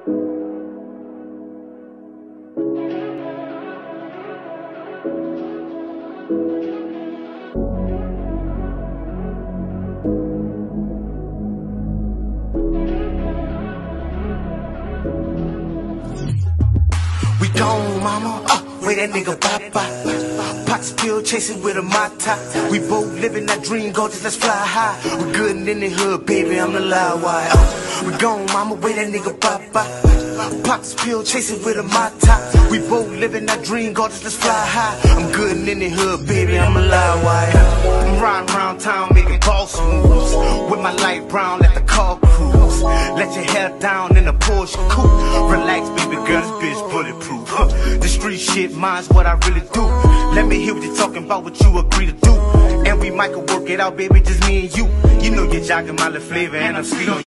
We gone, mama. Uh, where that nigga bye. Pot still chasing with a mata. We both living that dream, go just let's fly high. We good in the hood, baby, I'm the loud wire. Uh, mama, where that nigga bye bye. Pot pill chasing with a mata. We both living that dream, go just let's fly high. I'm good in the hood, baby, I'm a loud wire. I'm riding around town making boss moves. With my light brown, let the car cruise. Let your hair down in a Porsche coupe. Relax, baby girl, this bitch bulletproof. Huh. The street shit, mine's what I really do. Let me hear what you're talking about, what you agree to do. And we might could work it out, baby, just me and you. You know you're jogging my little flavor, and I'm sweet on